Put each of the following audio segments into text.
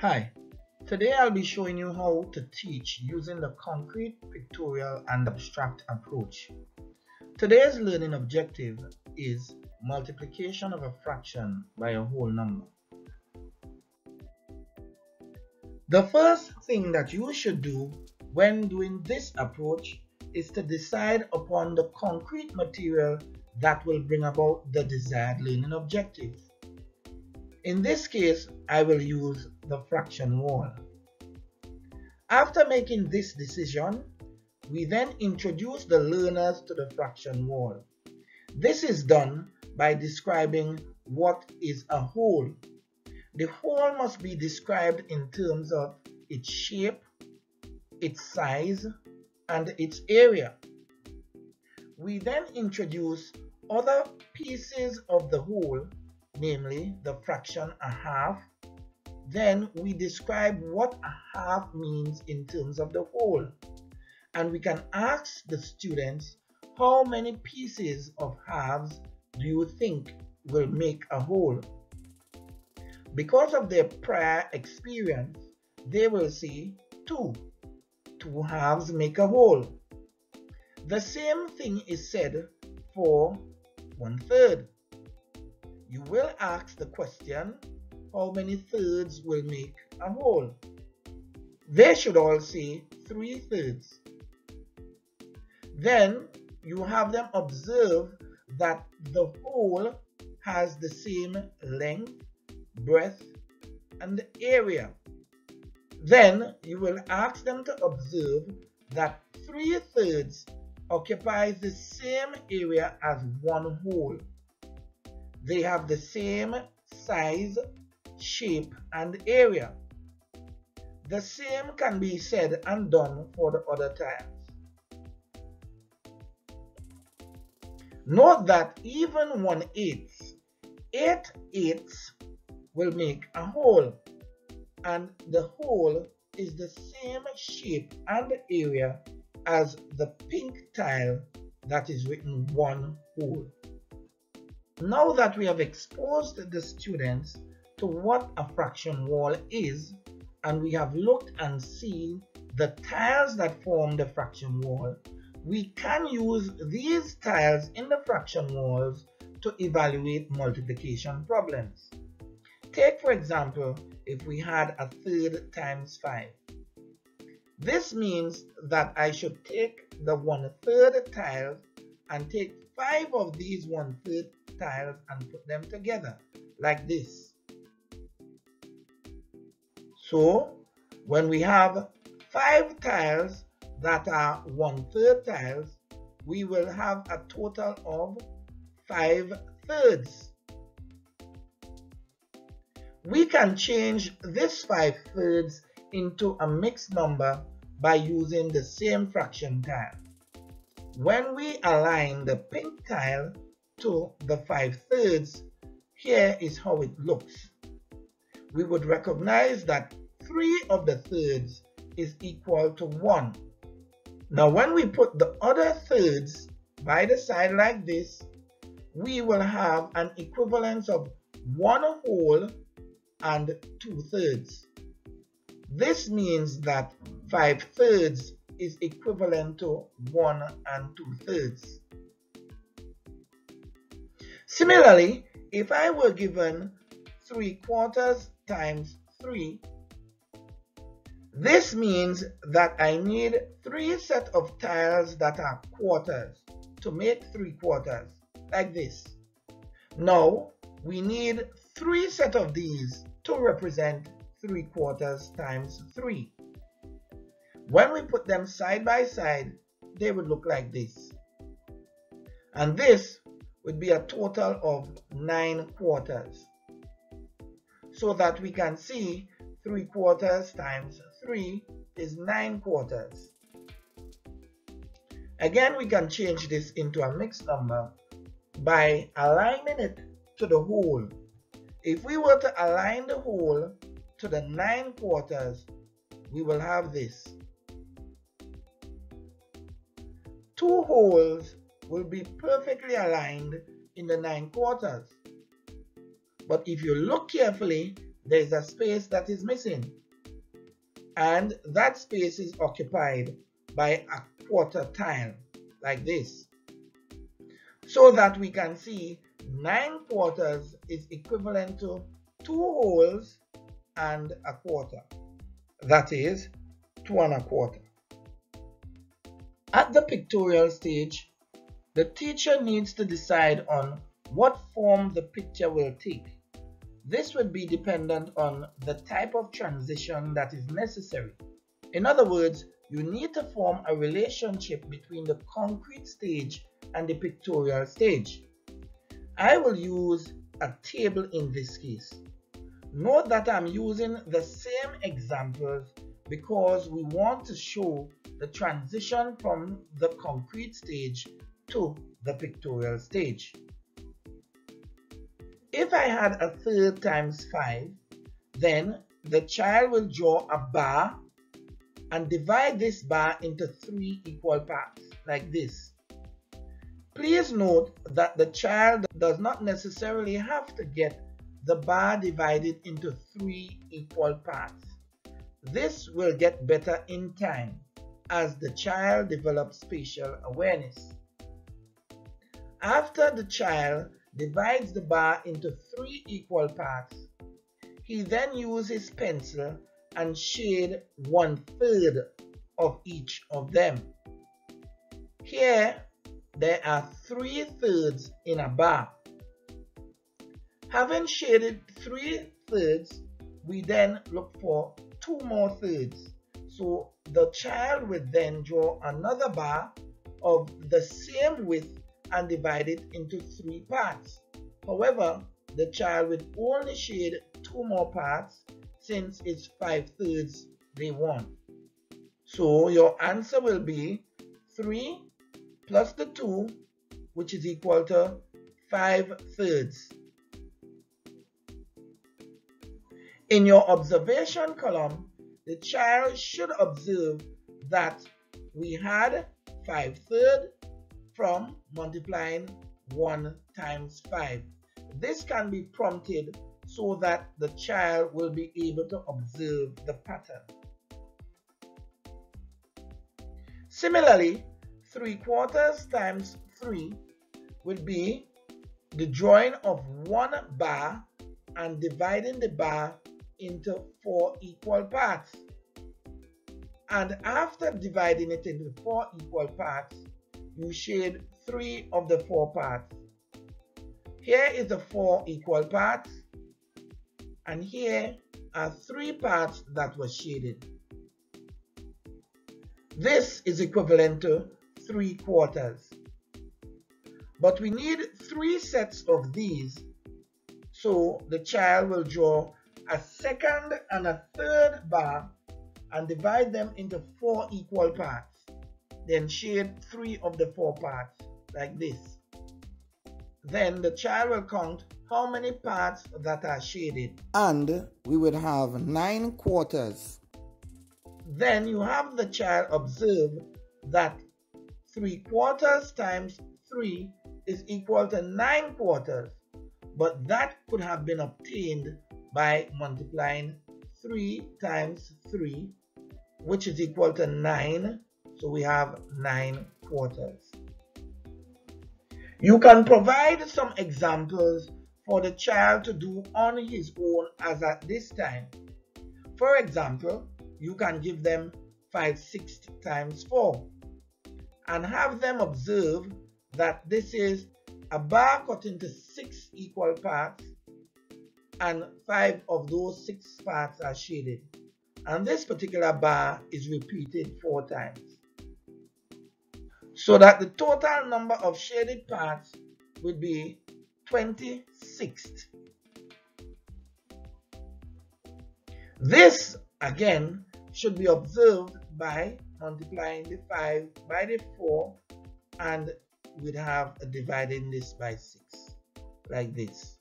Hi, today I'll be showing you how to teach using the concrete, pictorial and abstract approach. Today's learning objective is multiplication of a fraction by a whole number. The first thing that you should do when doing this approach is to decide upon the concrete material that will bring about the desired learning objective. In this case, I will use the fraction wall. After making this decision, we then introduce the learners to the fraction wall. This is done by describing what is a whole. The whole must be described in terms of its shape, its size, and its area. We then introduce other pieces of the whole namely the fraction a half. Then we describe what a half means in terms of the whole. And we can ask the students, how many pieces of halves do you think will make a whole? Because of their prior experience, they will say two. Two halves make a whole. The same thing is said for one third you will ask the question, how many thirds will make a whole? They should all say 3 thirds. Then you have them observe that the whole has the same length, breadth, and area. Then you will ask them to observe that 3 thirds occupies the same area as one whole. They have the same size, shape, and area. The same can be said and done for the other tiles. Note that even 1 eighth, 8 eighths will make a whole, and the whole is the same shape and area as the pink tile that is written one whole. Now that we have exposed the students to what a fraction wall is, and we have looked and seen the tiles that form the fraction wall, we can use these tiles in the fraction walls to evaluate multiplication problems. Take for example, if we had a third times 5. This means that I should take the one third tile and take 5 of these one third tiles and put them together like this. So when we have five tiles that are one third tiles, we will have a total of five thirds. We can change this five thirds into a mixed number by using the same fraction tile. When we align the pink tile to the 5 thirds, here is how it looks. We would recognize that 3 of the thirds is equal to 1. Now when we put the other thirds by the side like this, we will have an equivalence of 1 whole and 2 thirds. This means that 5 thirds is equivalent to 1 and 2 thirds. Similarly, if I were given 3 quarters times 3, this means that I need 3 set of tiles that are quarters to make 3 quarters, like this. Now, we need 3 set of these to represent 3 quarters times 3. When we put them side by side, they would look like this. And this would be a total of 9 quarters. So that we can see 3 quarters times 3 is 9 quarters. Again, we can change this into a mixed number by aligning it to the whole. If we were to align the whole to the 9 quarters, we will have this. Two wholes will be perfectly aligned in the nine quarters. But if you look carefully, there is a space that is missing. And that space is occupied by a quarter tile like this. So that we can see 9 quarters is equivalent to 2 wholes and a quarter. That is 2 and a quarter. At the pictorial stage, the teacher needs to decide on what form the picture will take. This would be dependent on the type of transition that is necessary. In other words, you need to form a relationship between the concrete stage and the pictorial stage. I will use a table in this case. Note that I'm using the same examples because we want to show the transition from the concrete stage to the pictorial stage. If I had a third times 5, then the child will draw a bar and divide this bar into three equal parts, like this. Please note that the child does not necessarily have to get the bar divided into three equal parts. This will get better in time as the child develops spatial awareness. After the child divides the bar into three equal parts, he then uses his pencil and shade one third of each of them. Here, there are three thirds in a bar. Having shaded three thirds, we then look for two more thirds. So the child will then draw another bar of the same width and divide it into three parts. However, the child will only shade two more parts since it's 5 thirds they want. So your answer will be 3 plus the 2 which is equal to 5 thirds. In your observation column, the child should observe that we had 5 thirds from multiplying 1 times 5. This can be prompted so that the child will be able to observe the pattern. Similarly, 3 quarters times 3 would be the drawing of one bar and dividing the bar into four equal parts. And after dividing it into four equal parts, you shade three of the four parts. Here is the four equal parts, and here are three parts that were shaded. This is equivalent to three quarters. But we need three sets of these, so the child will draw a second and a third bar and divide them into four equal parts. Then shade three of the four parts like this. Then the child will count how many parts that are shaded. And we would have nine quarters. Then you have the child observe that 3 quarters times 3 is equal to 9 quarters. But that could have been obtained by multiplying 3 times 3 which is equal to 9. So we have 9 quarters. You can provide some examples for the child to do on his own as at this time. For example, you can give them 5 sixths times 4 and have them observe that this is a bar cut into 6 equal parts and 5 of those 6 parts are shaded. And this particular bar is repeated 4 times. So that the total number of shaded parts would be 26. This again should be observed by multiplying the 5 by the 4 and we'd have dividing this by 6 like this.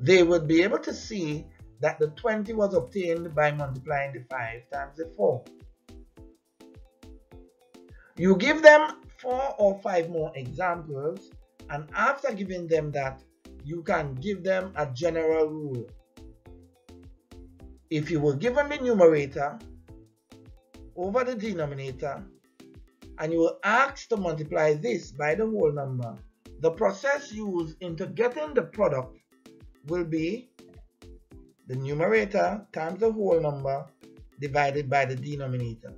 They would be able to see that the 20 was obtained by multiplying the 5 times the 4. You give them 4 or 5 more examples and after giving them that, you can give them a general rule. if you were given the numerator over the denominator and you were asked to multiply this by the whole number, the process used into getting the product will be the numerator times the whole number divided by the denominator.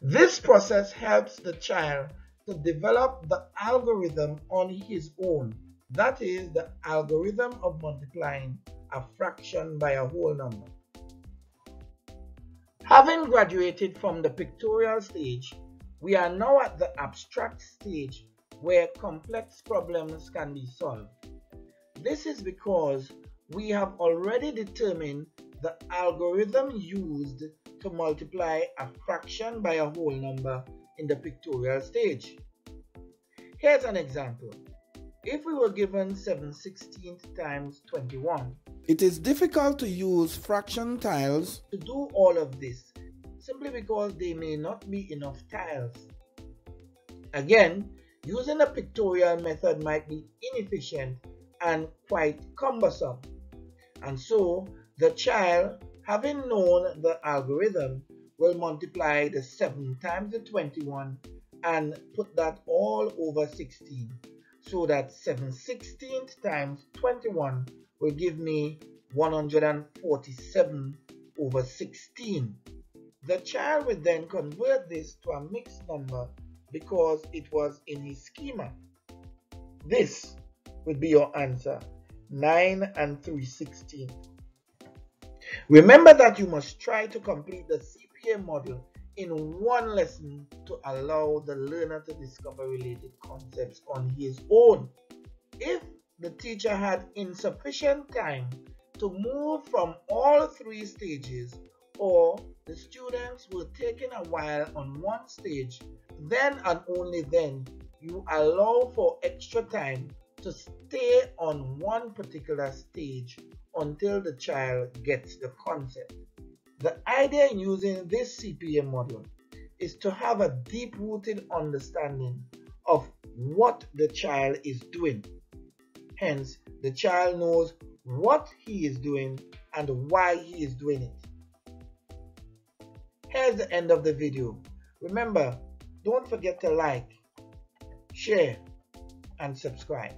This process helps the child to develop the algorithm on his own. That is the algorithm of multiplying a fraction by a whole number. Having graduated from the pictorial stage, we are now at the abstract stage where complex problems can be solved. This is because we have already determined the algorithm used to multiply a fraction by a whole number in the pictorial stage. Here's an example. If we were given 7 16th times 21, it is difficult to use fraction tiles to do all of this simply because there may not be enough tiles. Again, using a pictorial method might be inefficient and quite cumbersome. And so the child, having known the algorithm, will multiply the 7 times the 21 and put that all over 16. So that 7 16th times 21 will give me 147 over 16. The child will then convert this to a mixed number because it was in his schema. This would be your answer 9 and 3 16. Remember that you must try to complete the CPA module in one lesson to allow the learner to discover related concepts on his own. If the teacher had insufficient time to move from all three stages or the students were taking a while on one stage, then and only then you allow for extra time to stay on one particular stage until the child gets the concept. The idea in using this CPA model is to have a deep rooted understanding of what the child is doing. Hence, the child knows what he is doing and why he is doing it. Here's the end of the video. Remember, don't forget to like, share, and subscribe.